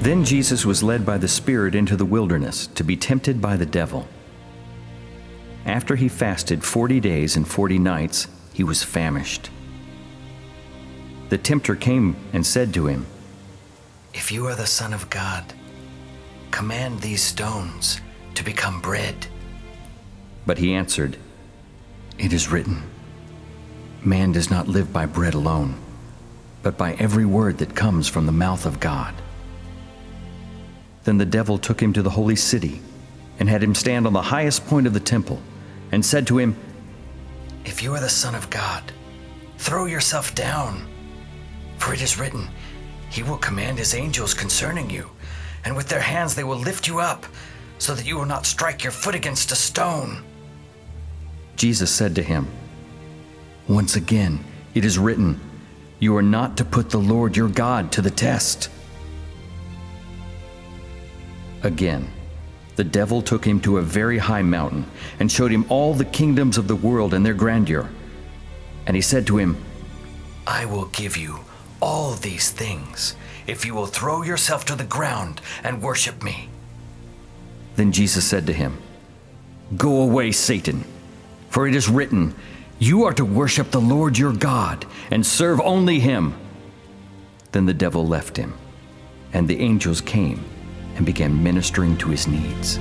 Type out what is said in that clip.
Then Jesus was led by the Spirit into the wilderness to be tempted by the devil. After he fasted forty days and forty nights, he was famished. The tempter came and said to him, If you are the Son of God, command these stones to become bread. But he answered, It is written, Man does not live by bread alone, but by every word that comes from the mouth of God. Then the devil took him to the holy city and had him stand on the highest point of the temple and said to him, If you are the Son of God, throw yourself down. For it is written, He will command His angels concerning you, and with their hands they will lift you up, so that you will not strike your foot against a stone. Jesus said to him, Once again, it is written, You are not to put the Lord your God to the test. Again, the devil took him to a very high mountain and showed him all the kingdoms of the world and their grandeur. And he said to him, I will give you all these things if you will throw yourself to the ground and worship me. Then Jesus said to him, Go away, Satan, for it is written, You are to worship the Lord your God and serve only him. Then the devil left him, and the angels came and began ministering to his needs.